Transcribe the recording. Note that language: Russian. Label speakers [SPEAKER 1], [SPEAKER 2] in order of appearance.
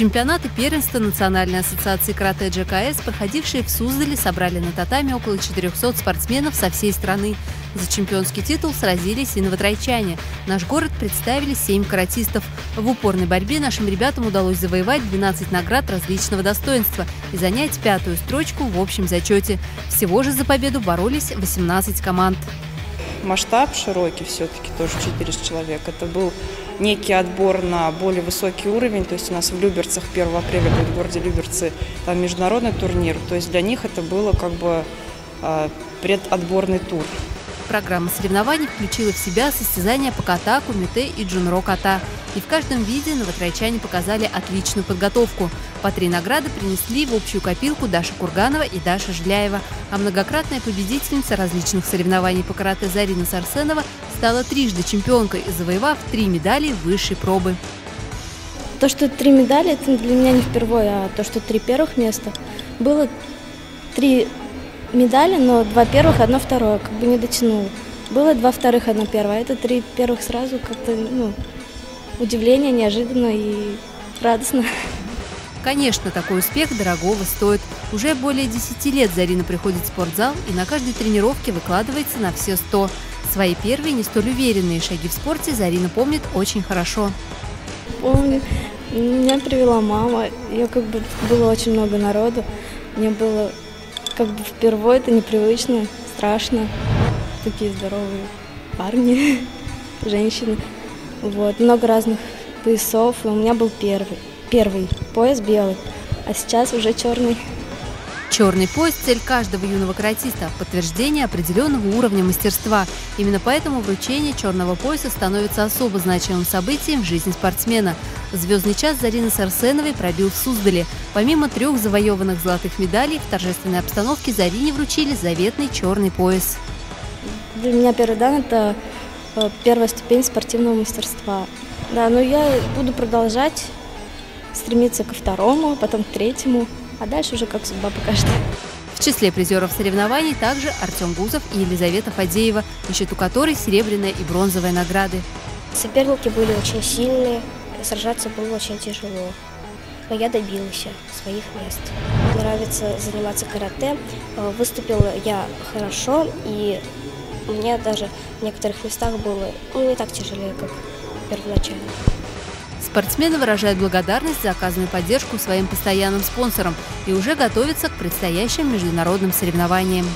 [SPEAKER 1] Чемпионаты первенства Национальной ассоциации карате ДЖКС, проходившие в Суздале, собрали на татами около 400 спортсменов со всей страны. За чемпионский титул сразились и новотрайчане. Наш город представили 7 каратистов. В упорной борьбе нашим ребятам удалось завоевать 12 наград различного достоинства и занять пятую строчку в общем зачете. Всего же за победу боролись 18 команд
[SPEAKER 2] масштаб широкий все-таки, тоже 400 человек. Это был некий отбор на более высокий уровень, то есть у нас в Люберцах 1 апреля будет в городе Люберцы там международный турнир, то есть для них это было как бы а, предотборный тур.
[SPEAKER 1] Программа соревнований включила в себя состязания по ката, кумите и джунро ката. И в каждом виде новотрайчане показали отличную подготовку. По три награды принесли в общую копилку Даша Курганова и Даша Жляева. А многократная победительница различных соревнований по карате Зарина Сарсенова стала трижды чемпионкой, завоевав три медали высшей пробы.
[SPEAKER 3] То, что три медали, это для меня не впервые, а то, что три первых места. Было три медали, но два первых, одно второе, как бы не дотянул. Было два вторых, одно первое. А это три первых сразу как-то, ну, удивление, неожиданно и радостно.
[SPEAKER 1] Конечно, такой успех дорогого стоит. Уже более 10 лет Зарина приходит в спортзал и на каждой тренировке выкладывается на все 100. Свои первые, не столь уверенные шаги в спорте Зарина помнит очень хорошо.
[SPEAKER 3] Помню, меня привела мама, я как бы было очень много народу, мне было как бы впервые это непривычно, страшно. Такие здоровые парни, женщины. Вот, много разных поясов, и у меня был первый, первый пояс белый, а сейчас уже черный.
[SPEAKER 1] Черный пояс – цель каждого юного каратиста, подтверждение определенного уровня мастерства. Именно поэтому вручение черного пояса становится особо значимым событием в жизни спортсмена. Звездный час Зарины Сарсеновой пробил в Суздале. Помимо трех завоеванных золотых медалей, в торжественной обстановке Зарине вручили заветный черный пояс.
[SPEAKER 3] Для меня первый дан – это первая ступень спортивного мастерства. Да, но я буду продолжать стремиться ко второму, потом к третьему – а дальше уже как судьба покажет.
[SPEAKER 1] В числе призеров соревнований также Артем Гузов и Елизавета Фадеева, на счету которой серебряная и бронзовая награды.
[SPEAKER 4] Соперники были очень сильные, сражаться было очень тяжело. Но я добилась своих мест. Нравится заниматься карате. Э, выступила я хорошо, и мне даже в некоторых местах было ну, не так тяжелее, как первоначально.
[SPEAKER 1] Спортсмены выражают благодарность за оказанную поддержку своим постоянным спонсорам и уже готовятся к предстоящим международным соревнованиям.